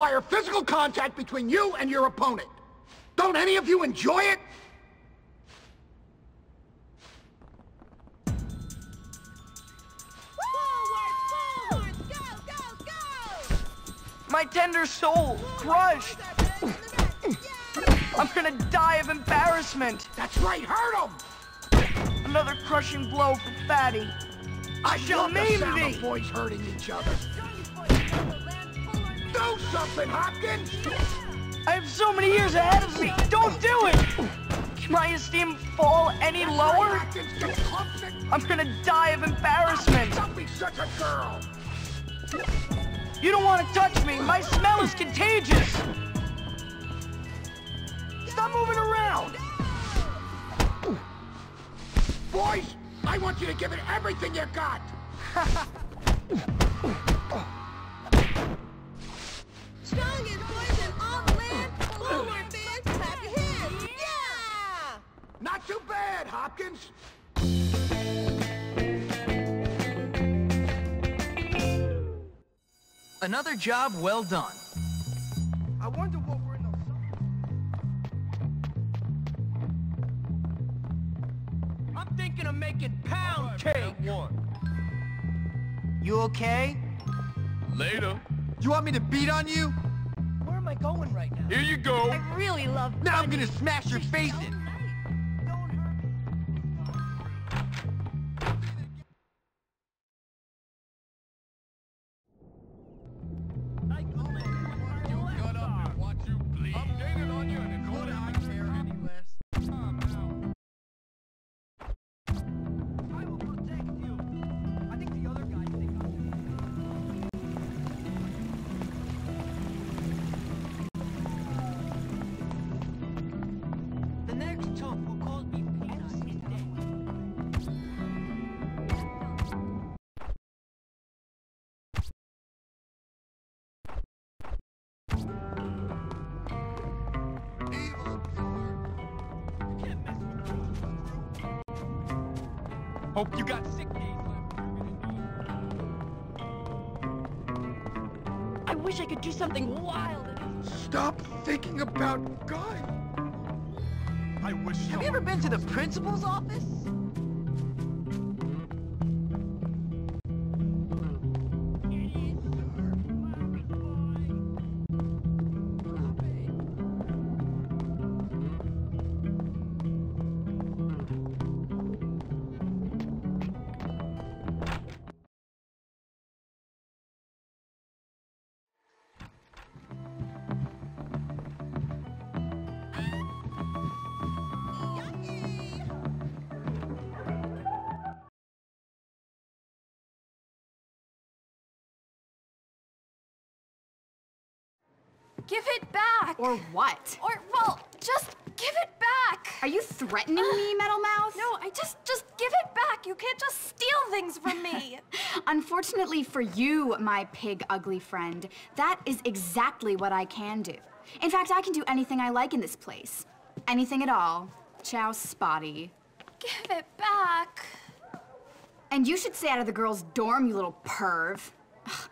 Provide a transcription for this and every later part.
require physical contact between you and your opponent. Don't any of you enjoy it? My tender soul, crushed. I'm gonna die of embarrassment. That's right, hurt him! Another crushing blow for Fatty. I shall love the sound thee. of boys hurting each other. Do something, Hopkins! I have so many years ahead of me. Don't do it! Can my esteem fall any That's right, lower? Hopkins. I'm gonna die of embarrassment. Don't be such a girl! You don't want to touch me. My smell is contagious. Stop moving around. Boys, I want you to give it everything you got! Strongest boys in all the land. Bullhorn fans, clap your hands. Yeah! Not too bad, Hopkins! Another job well done. I wonder what we're in those I'm thinking of making pound cake. You okay? Later. You want me to beat on you? Where am I going right now? Here you go. I really love Now I'm gonna smash your face in. Office? Give it back! Or what? Or, well, just give it back! Are you threatening me, Metal Mouth? No, I just, just give it back! You can't just steal things from me! Unfortunately for you, my pig ugly friend, that is exactly what I can do. In fact, I can do anything I like in this place. Anything at all. Ciao, Spotty. give it back! And you should stay out of the girls' dorm, you little perv.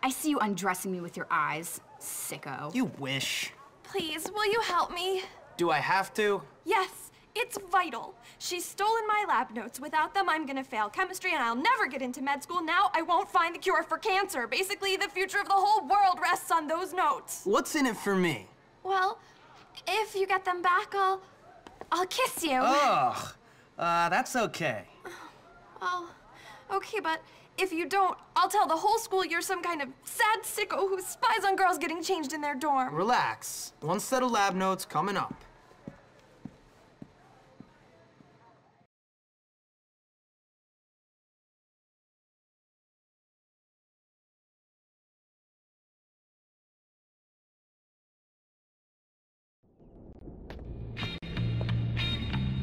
I see you undressing me with your eyes, sicko. You wish. Please, will you help me? Do I have to? Yes, it's vital. She's stolen my lab notes. Without them, I'm gonna fail chemistry and I'll never get into med school. Now I won't find the cure for cancer. Basically, the future of the whole world rests on those notes. What's in it for me? Well, if you get them back, I'll. I'll kiss you. Ugh. Uh, that's okay. Well, okay, but if you don't, I'll tell the whole school you're some kind of sad sicko who spies on girls getting changed in their dorm. Relax. One set of lab notes coming up.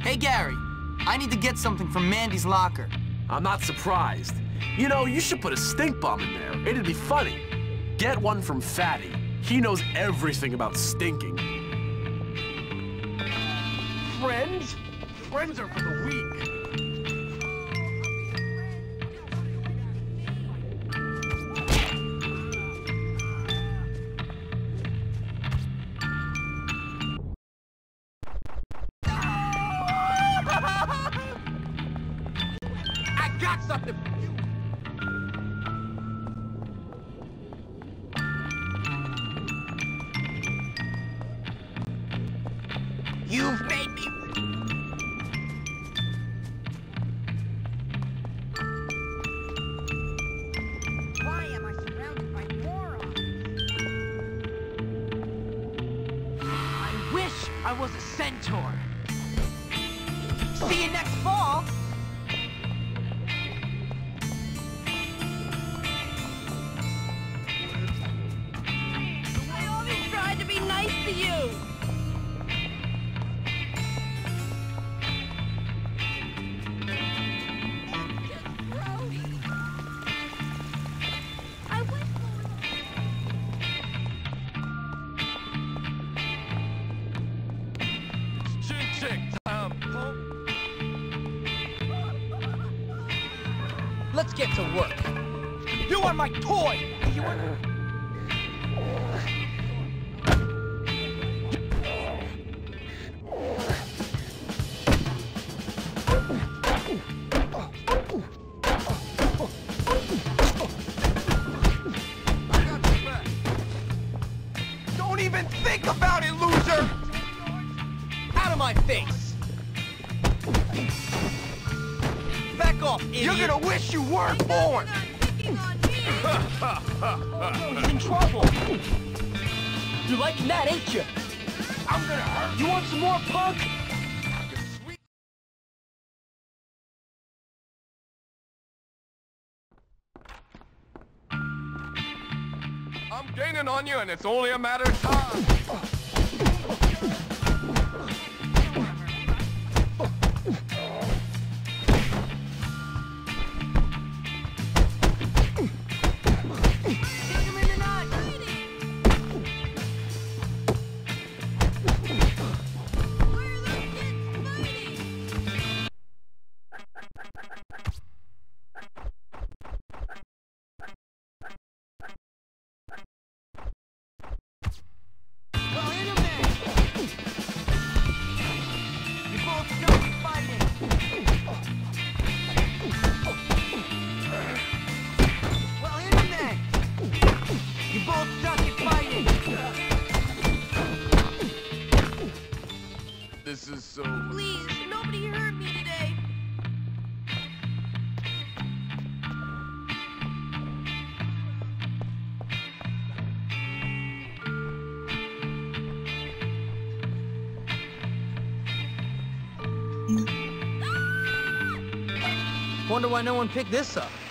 Hey, Gary. I need to get something from Mandy's locker. I'm not surprised. You know, you should put a stink bomb in there. It'd be funny. Get one from Fatty. He knows everything about stinking. Friends? Friends are for the weak. You've made me. Why am I surrounded by morons? I wish I was a centaur. Back off, idiot! You're gonna wish you weren't born! He's in trouble! You're liking that, ain't you? I'm gonna hurt you. want some more, punk? I'm gaining on you, and it's only a matter of time. I wonder why no one picked this up.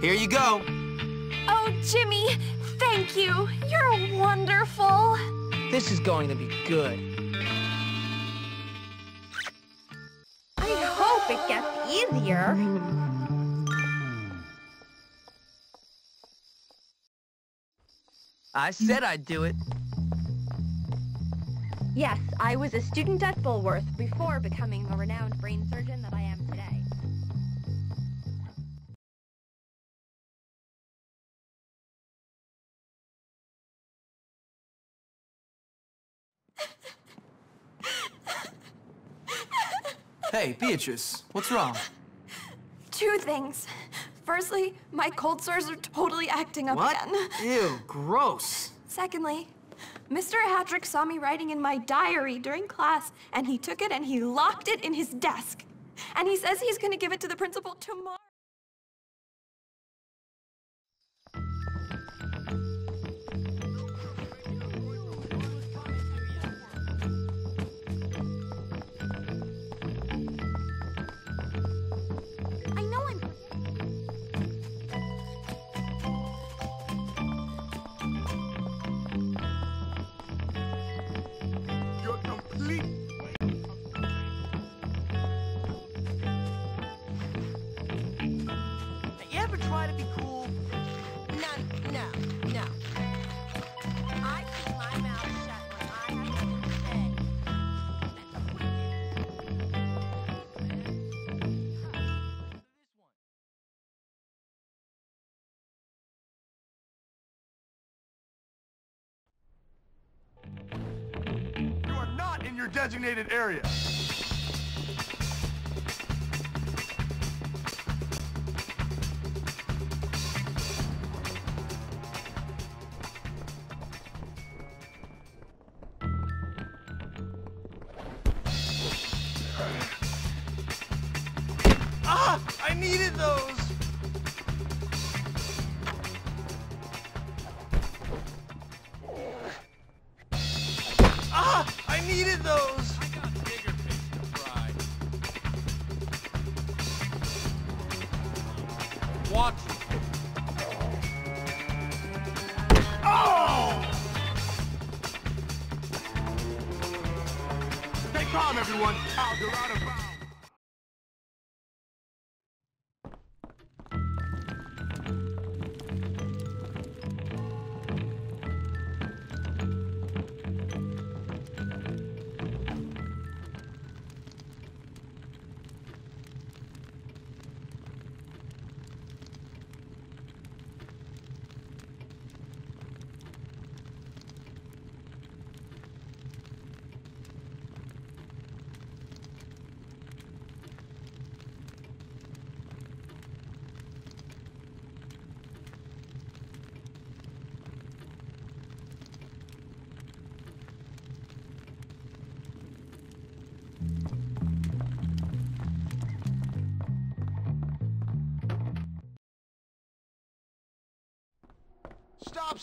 Here you go. Oh, Jimmy, thank you. You're wonderful. This is going to be good. I hope it gets easier. I said I'd do it. Yes, I was a student at Bullworth before becoming the renowned brain surgeon that I Hey, Beatrice, what's wrong? Two things. Firstly, my cold sores are totally acting up what? again. Ew, gross. Secondly, Mr. Hattrick saw me writing in my diary during class, and he took it and he locked it in his desk. And he says he's gonna give it to the principal tomorrow. You are not in your designated area. time, everyone. Al Dorado.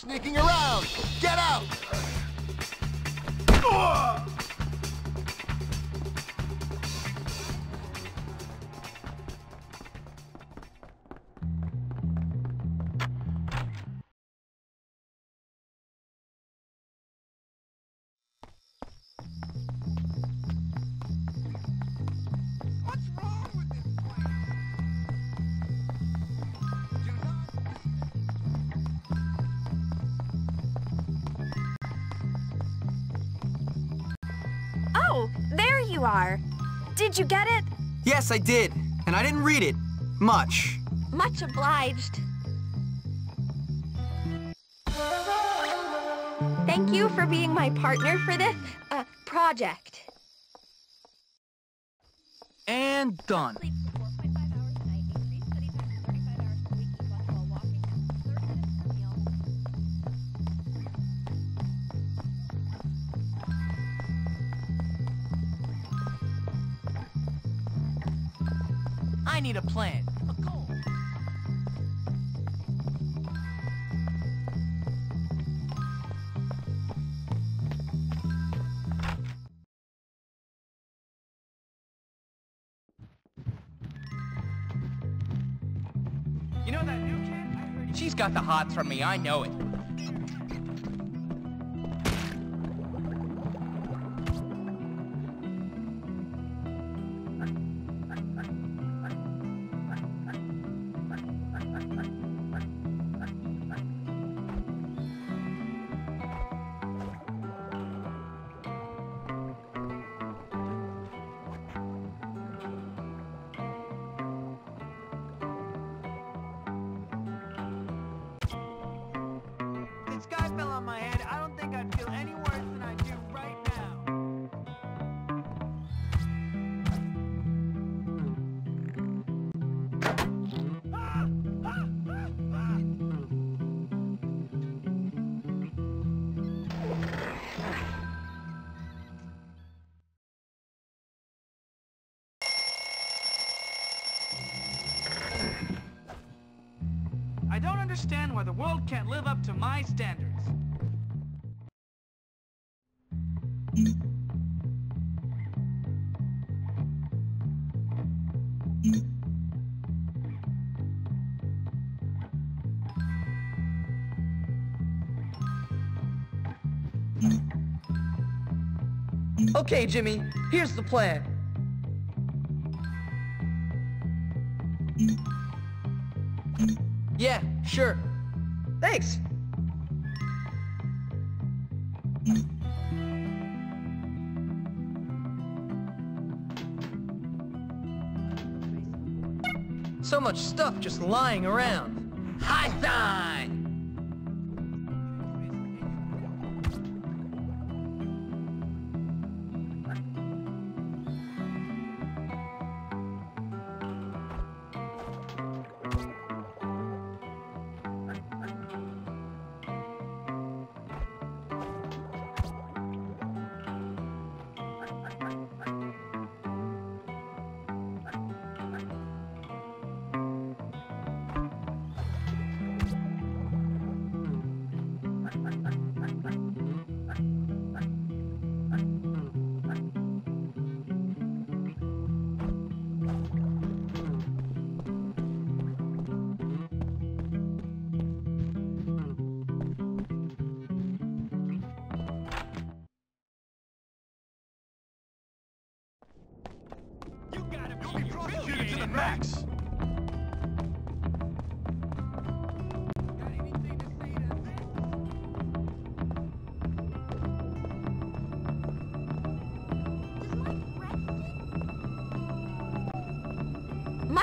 sneaking around. Did you get it? Yes, I did. And I didn't read it. Much. Much obliged. Thank you for being my partner for this, uh, project. And done. need a plan, a goal. You know that new kid? She's got the hots from me, I know it. Understand why the world can't live up to my standards. Okay, Jimmy, here's the plan. Yeah, sure. Thanks. So much stuff just lying around. High side!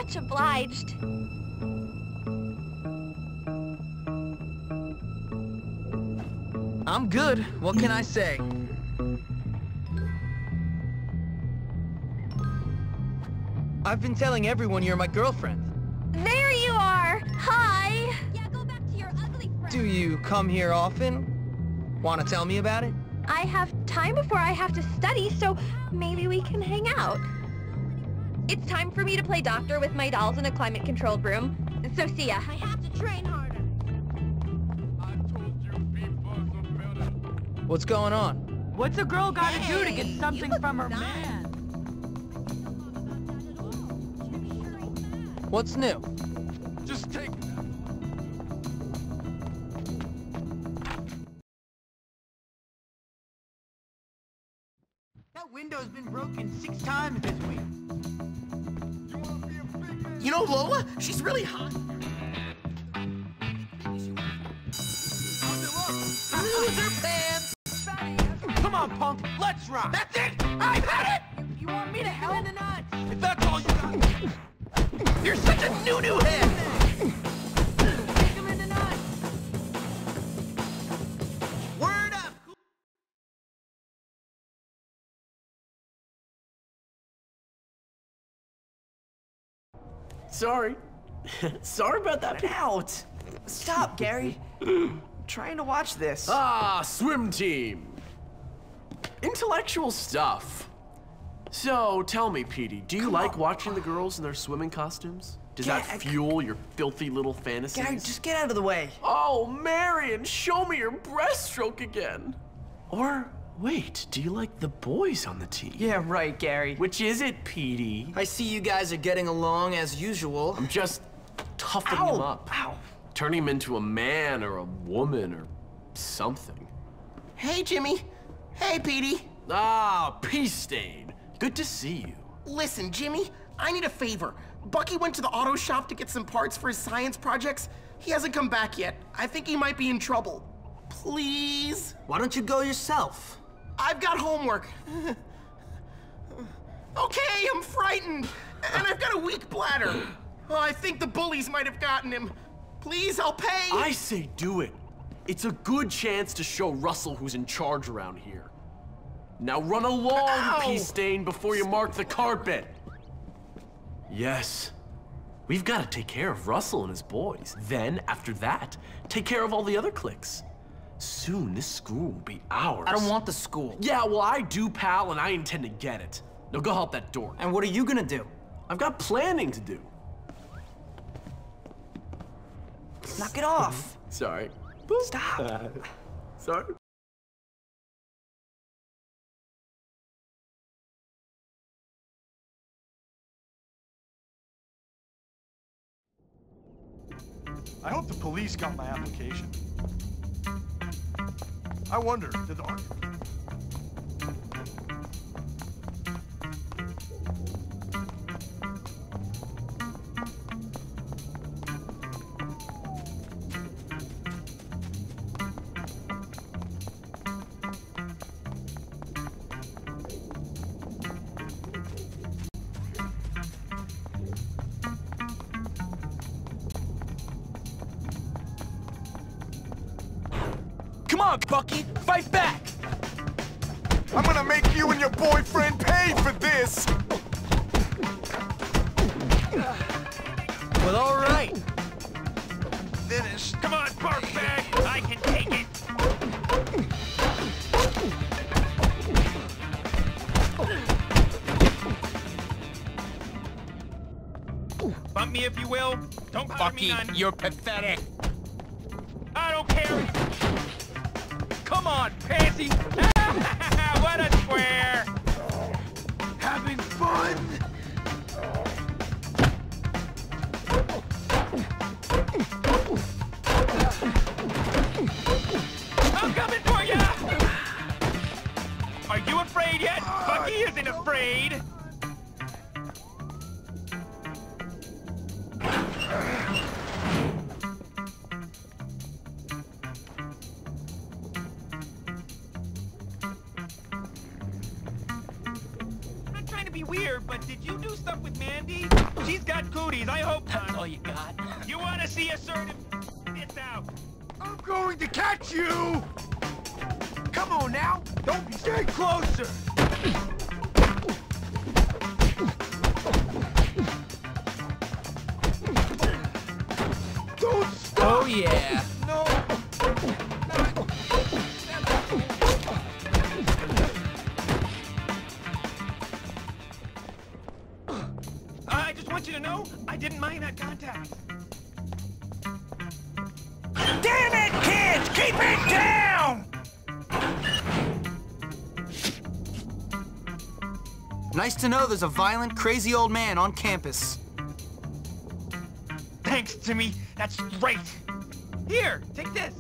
Much obliged. I'm good. What can I say? I've been telling everyone you're my girlfriend. There you are! Hi! Yeah, go back to your ugly friend. Do you come here often? Want to tell me about it? I have time before I have to study, so maybe we can hang out. It's time for me to play doctor with my dolls in a climate-controlled room. So see ya. I have to train harder. I told you people are better. What's going on? What's a girl gotta do to get something from her man? What's new? Just take That window's been broken six times this week. You know Lola? She's really hot. Loser pants! Come on, punk, let's rock! That's it! I've had it! You want me to help? in the nuts? If that's all you got... You're such a new-new head! Sorry. Sorry about that. Out. Stop, Gary. trying to watch this. Ah, swim team. Intellectual stuff. So, tell me, Petey, do you like watching the girls in their swimming costumes? Does that fuel your filthy little fantasies? Gary, just get out of the way. Oh, Marion, show me your breaststroke again. Or, wait, do you like the boys on the team? Yeah, right, Gary. Which is it, Petey? I see you guys are getting along as usual. I'm just toughening him up. ow. Turning him into a man or a woman or something. Hey, Jimmy. Hey, Petey. Ah, Peace Stain. Good to see you. Listen, Jimmy, I need a favor. Bucky went to the auto shop to get some parts for his science projects. He hasn't come back yet. I think he might be in trouble. Please? Why don't you go yourself? I've got homework. okay, I'm frightened. And I've got a weak bladder. Oh, I think the bullies might have gotten him. Please, I'll pay. I say do it. It's a good chance to show Russell who's in charge around here. Now run along, Ow! Peace Stain, before you mark the carpet. Yes. We've got to take care of Russell and his boys. Then, after that, take care of all the other cliques. Soon, this school will be ours. I don't want the school. Yeah, well, I do, pal, and I intend to get it. Now go help that door. And what are you gonna do? I've got planning to do. Knock it off. Sorry. Stop. Sorry. I hope the police got my application. I wonder, did the... Come on, Bucky, fight back! I'm gonna make you and your boyfriend pay for this! Well, all right. Finish. Come on, bark bag! I can take it! Bump me if you will. Don't bother me Bucky, none. you're pathetic. Pansy! Going to catch you! Come on now! Don't be stay closer! Don't stop! Oh yeah! To know there's a violent, crazy old man on campus. Thanks, Timmy. That's great. Here, take this.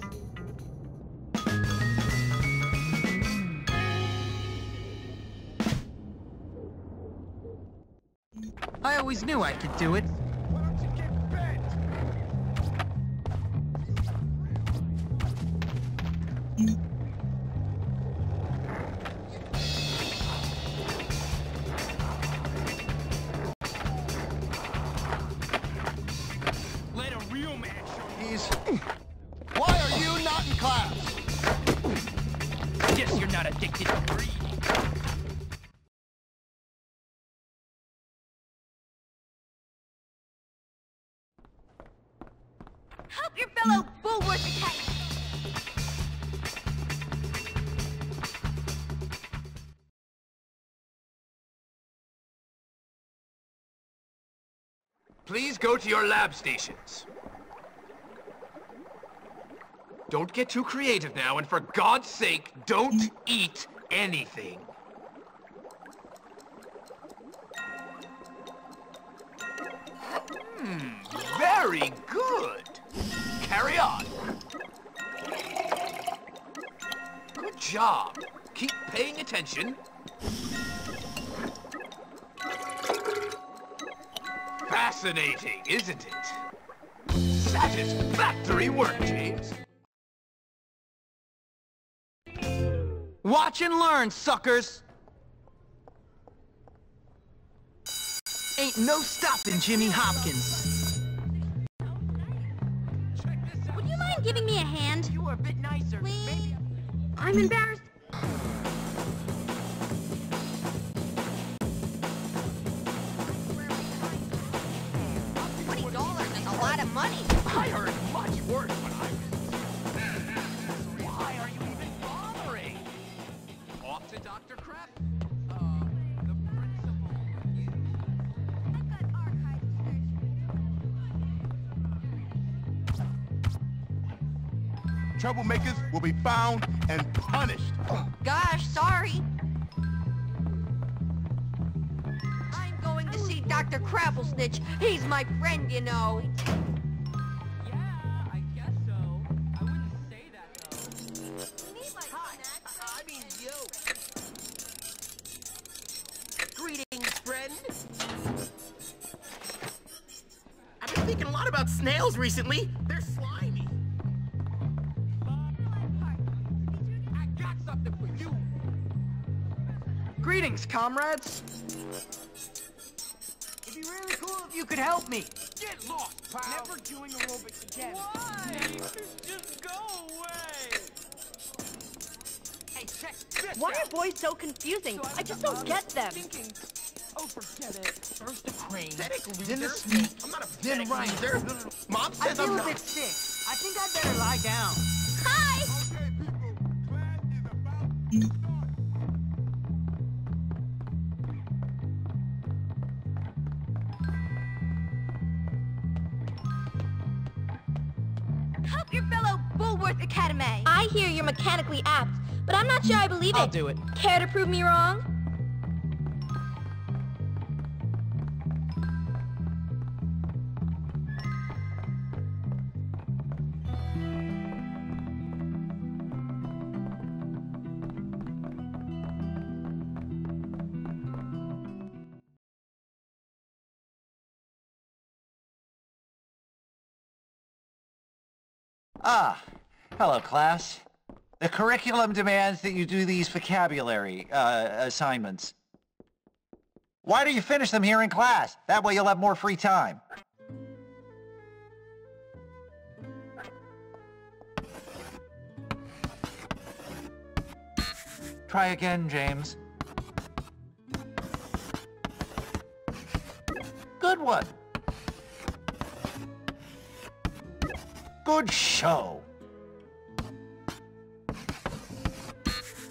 I always knew I could do it. Help your fellow attack! Please go to your lab stations. Don't get too creative now, and for God's sake, don't eat anything. Hmm, very. Carry on. Good job. Keep paying attention. Fascinating, isn't it? Satisfactory work, James. Watch and learn, suckers! Ain't no stopping Jimmy Hopkins. Mind giving me a hand? You were a bit nicer. Please? Maybe. I'm embarrassed. Troublemakers will be found and punished. Gosh, sorry. I'm going to see Dr. Crabblesnitch. He's my friend, you know. Yeah, comrades. It'd be really cool if you could help me. Get lost, pal. Never doing aerobics again. Why? Just go away. Hey, check this Why out. are boys so confusing? So I just don't get them. Thinking. Oh, forget it. First the crane, Pathetic loser. then the snake, I'm not a then pathetic Ryan. loser. No, no, no. I says feel I'm a bit sick. I think I'd better lie down. Hi! I hear you're mechanically apt, but I'm not sure I believe it. I'll do it. Care to prove me wrong? Hello, class. The curriculum demands that you do these vocabulary uh, assignments. Why do you finish them here in class? That way you'll have more free time. Try again, James. Good one. Good show.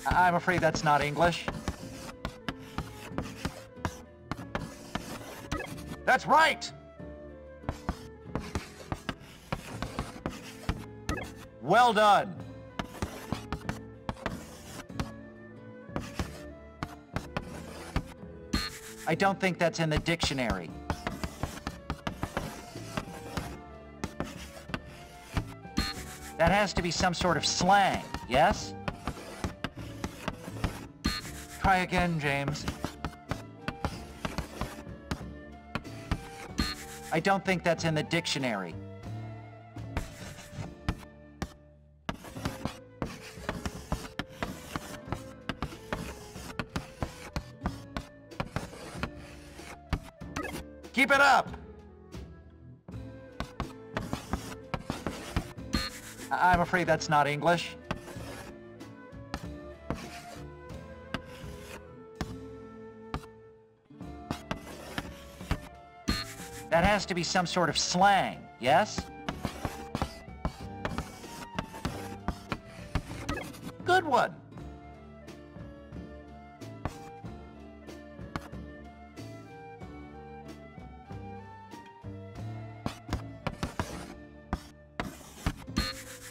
I'm afraid that's not English. That's right! Well done. I don't think that's in the dictionary. That has to be some sort of slang, yes? Try again, James. I don't think that's in the dictionary. Keep it up! I- I'm afraid that's not English. That has to be some sort of slang, yes? Good one.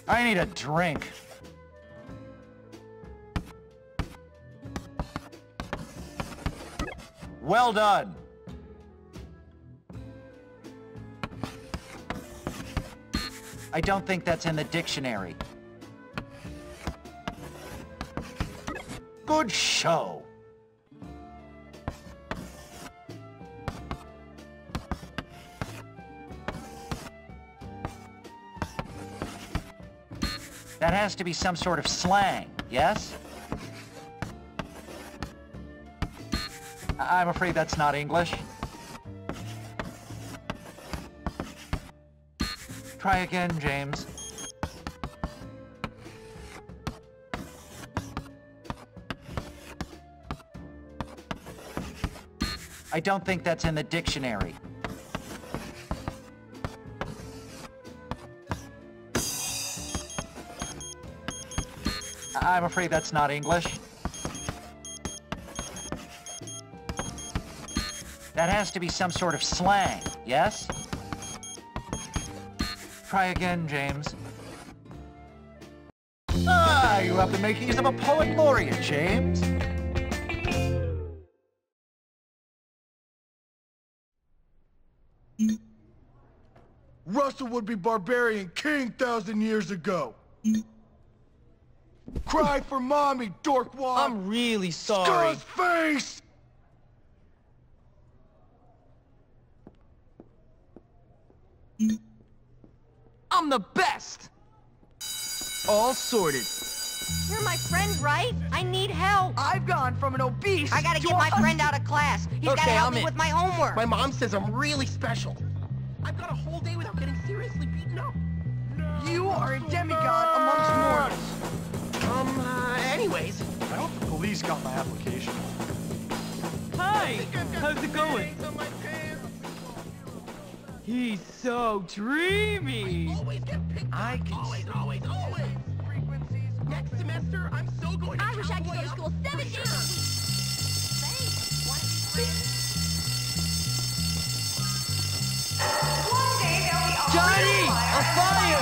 I need a drink. Well done. I don't think that's in the dictionary. Good show. That has to be some sort of slang, yes? I'm afraid that's not English. Try again, James. I don't think that's in the dictionary. I'm afraid that's not English. That has to be some sort of slang, yes? Try again, James. Ah, you have the makings of a poet laureate, James. Russell would be barbarian king thousand years ago. Cry for mommy, dorkwad. I'm really sorry. Scar's face! I'm the best! All sorted. You're my friend, right? I need help. I've gone from an obese I gotta to get my a- friend out of class. He's Okay, gotta help I'm me in. with my homework. My mom says I'm really special. I've got a whole day without getting seriously beaten up. No, You are a demigod amongst mortals. Um, uh, anyways. I hope the police got my application. Hi! How's it going? He's so dreamy. Always get picked I up. can Always, always, always. Frequencies. Next semester, I'm so going to I wish I could go to school seven For days a sure. week. Thanks. Wanna be? Johnny! A fire!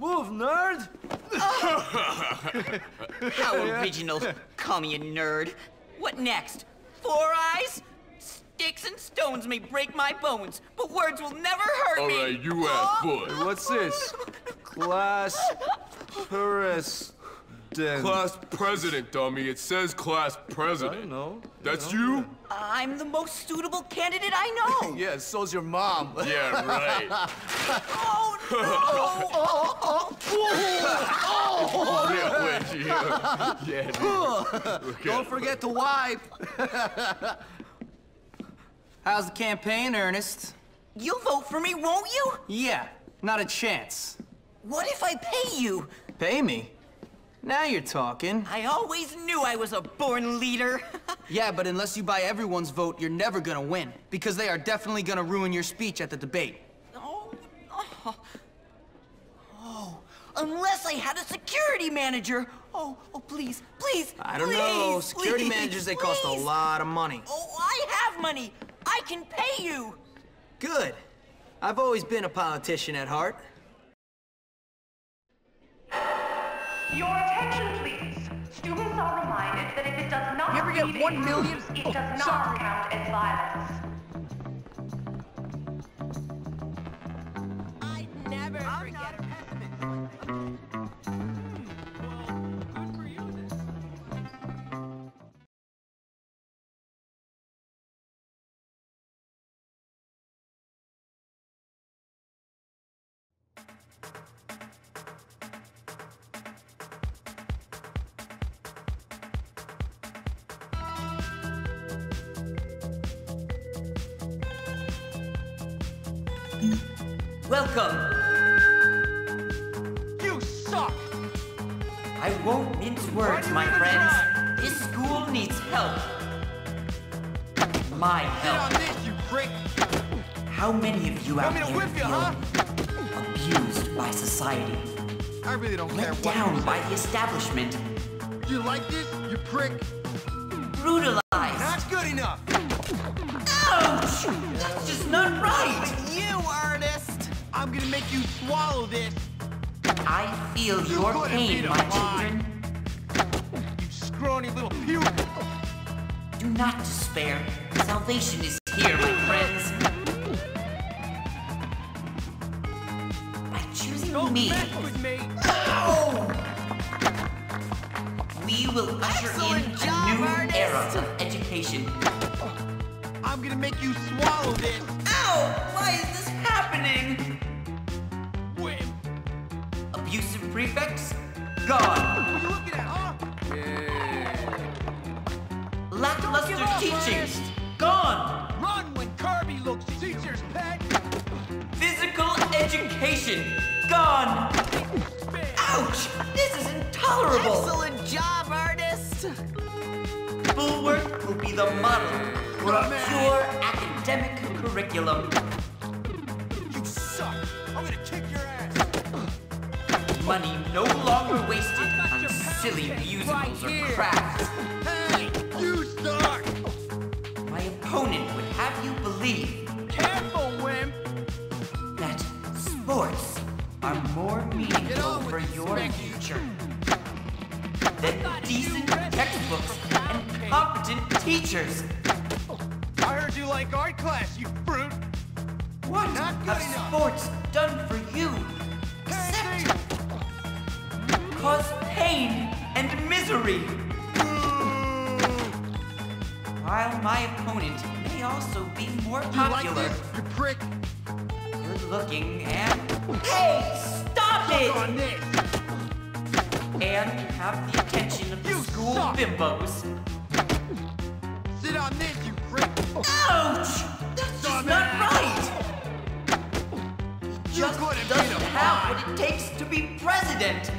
Move, nerd! How original. Call me a nerd. What next? Four eyes? Sticks and stones may break my bones, but words will never hurt me. All right, you asked oh. boy. it. What's this? Class president. Class president, dummy. It says class president. I know. That's you? I'm the most suitable candidate I know. Yeah, so's your mom. Yeah, right. oh no! yeah, wait, yeah. Yeah, dude. Don't forget to wipe. How's the campaign, Earnest? You'll vote for me, won't you? Yeah, not a chance. What if I pay you? Pay me? Now you're talking. I always knew I was a born leader. Yeah, but unless you buy everyone's vote, you're never gonna win. Because they are definitely gonna ruin your speech at the debate. Oh, oh, unless I had a security manager. Oh, oh, please, please, I don't please, know. Security please, managers, they cost a lot of money. Oh, I have money. I can pay you. Good. I've always been a politician at heart. Your attention, please. Students are reminded that if it does not You ever get lead one a million? bruise, it Oh, does not sorry. count as violence. Forget a Ouch! That's just not right. You, artist! I'm gonna make you swallow this. I feel You your pain, my children. You scrawny little puke. Do not despair. Salvation is here, my friends. By choosing Don't me, we will usher in Excellent a job, new artist. era of education. I'm gonna make you swallow this. Ow! Why is this happening? Whip. Abusive prefects? Gone. What are you looking at, huh? Lackluster teachings? Earnest. Gone. Run when Kirby looks teacher's pet. Physical education? Gone. Ouch! This is intolerable. Excellent job, artist. Bullworth will be the model for a pure academic curriculum. You suck. I'm gonna kick your ass. Money no longer wasted on silly musicals or crafts. Hey, you suck. My opponent would have you believe Careful, wimp. that sports are more meaningful for your future than decent textbooks and competent teachers. Like art class, you fruit. What Not good have sports done for you except cause pain and misery? While my opponent may also be more you like popular, this, you prick? good looking, and hey, stop Suck it! on this. And have the attention of the You school suck. bimbos. Sit on this. Ouch! That's just not right! He You just couldn't doesn't have fly. what it takes to be president.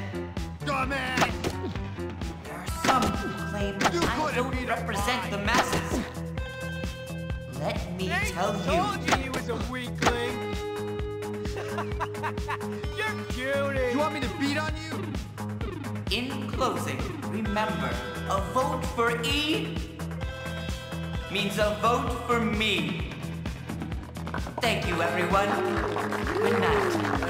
Dumbass. There are some who claim that You I couldn't don't represent fly. the masses. Let me They tell you, told you you was a weakling. You're cutie. You want me to beat on you? in closing, remember, a vote for E means a vote for me. Thank you, everyone. Good night.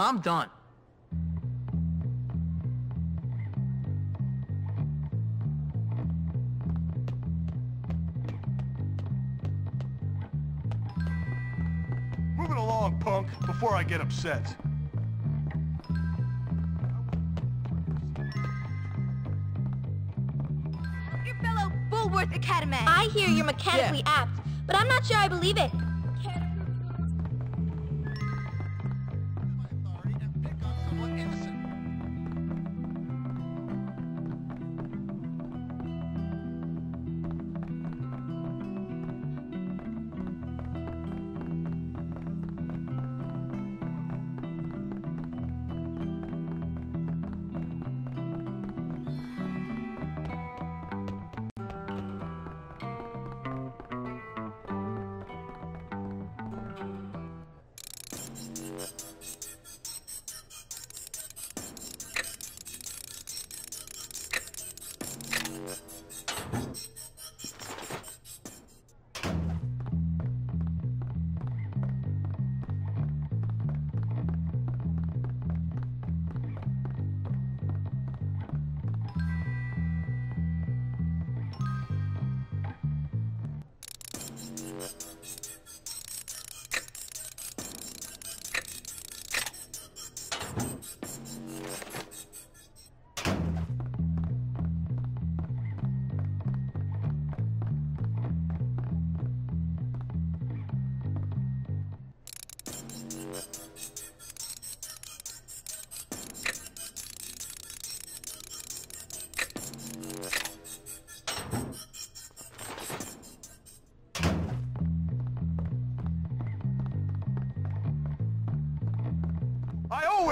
I'm done. Before I get upset. Your fellow Bullworth Academy. I hear you're mechanically apt, but I'm not sure I believe it.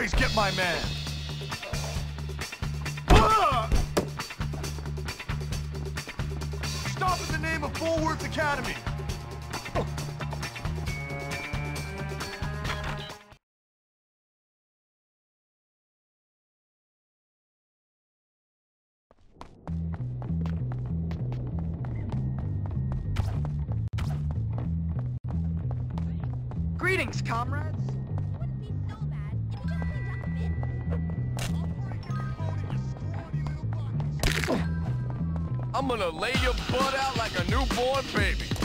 Always get my man. Stop in the name of Bullworth Academy! Greetings, comrades. I'm gonna lay your butt out like a newborn baby.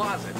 Closet.